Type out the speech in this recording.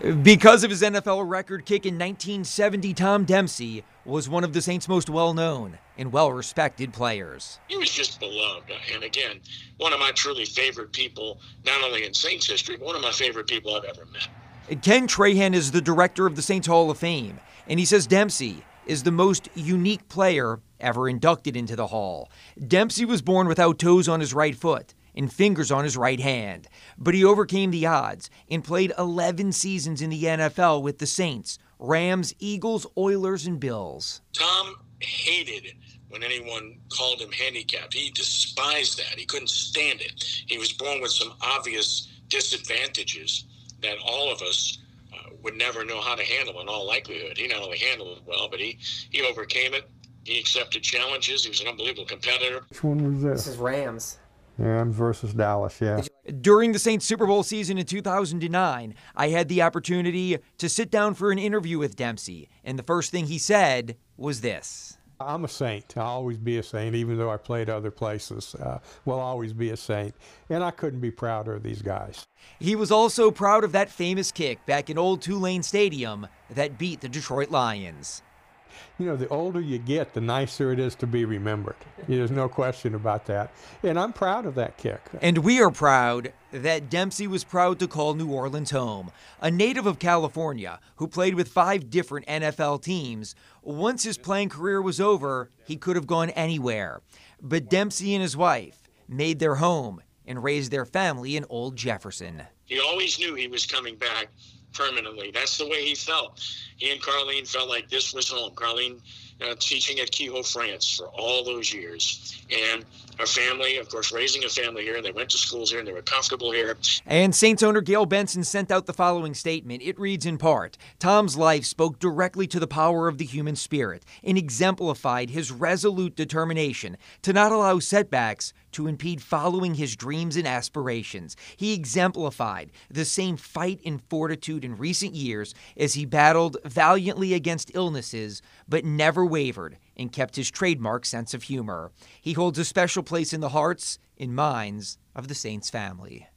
Because of his NFL record kick in 1970, Tom Dempsey was one of the Saints' most well known and well respected players. He was just beloved. And again, one of my truly favorite people, not only in Saints history, but one of my favorite people I've ever met. Ken Trahan is the director of the Saints Hall of Fame, and he says Dempsey is the most unique player ever inducted into the Hall. Dempsey was born without toes on his right foot and fingers on his right hand. But he overcame the odds and played 11 seasons in the NFL with the Saints, Rams, Eagles, Oilers, and Bills. Tom hated when anyone called him handicapped. He despised that. He couldn't stand it. He was born with some obvious disadvantages that all of us uh, would never know how to handle in all likelihood. He not only handled it well, but he, he overcame it. He accepted challenges. He was an unbelievable competitor. Which one was this? This is Rams. Rams versus Dallas, yeah. During the Saints Super Bowl season in 2009, I had the opportunity to sit down for an interview with Dempsey, and the first thing he said was this. I'm a saint. I'll always be a saint, even though I played other places. Uh, will always be a saint. And I couldn't be prouder of these guys. He was also proud of that famous kick back in Old Tulane Stadium that beat the Detroit Lions you know, the older you get, the nicer it is to be remembered. There's no question about that. And I'm proud of that kick. And we are proud that Dempsey was proud to call New Orleans home. A native of California who played with five different NFL teams, once his playing career was over, he could have gone anywhere. But Dempsey and his wife made their home and raised their family in Old Jefferson. He always knew he was coming back permanently. That's the way he felt. He and Carlene felt like this was home. Carlene uh, teaching at Kehoe-France for all those years. And our family, of course, raising a family here. And they went to schools here and they were comfortable here. And Saints owner Gayle Benson sent out the following statement. It reads in part Tom's life spoke directly to the power of the human spirit and exemplified his resolute determination to not allow setbacks to impede following his dreams and aspirations. He exemplified the same fight and fortitude in recent years as he battled valiantly against illnesses, but never wavered and kept his trademark sense of humor. He holds a special place in the hearts and minds of the Saints family.